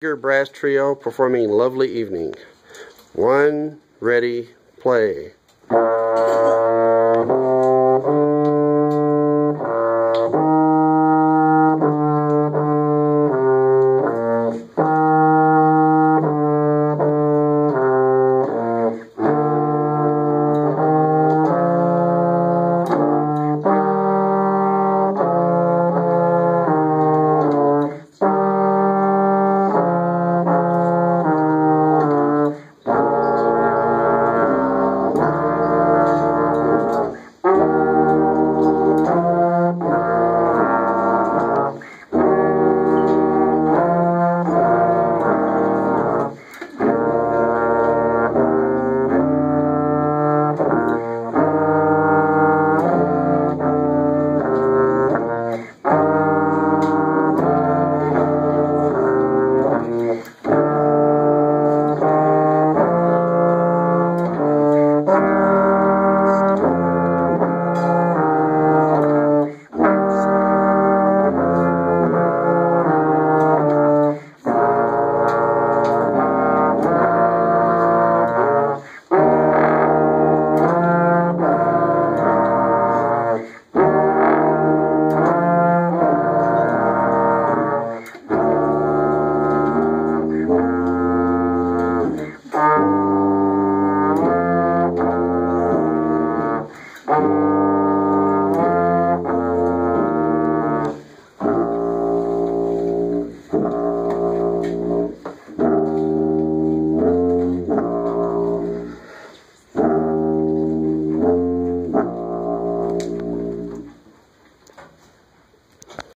Brass Trio performing Lovely Evening. One, ready, play.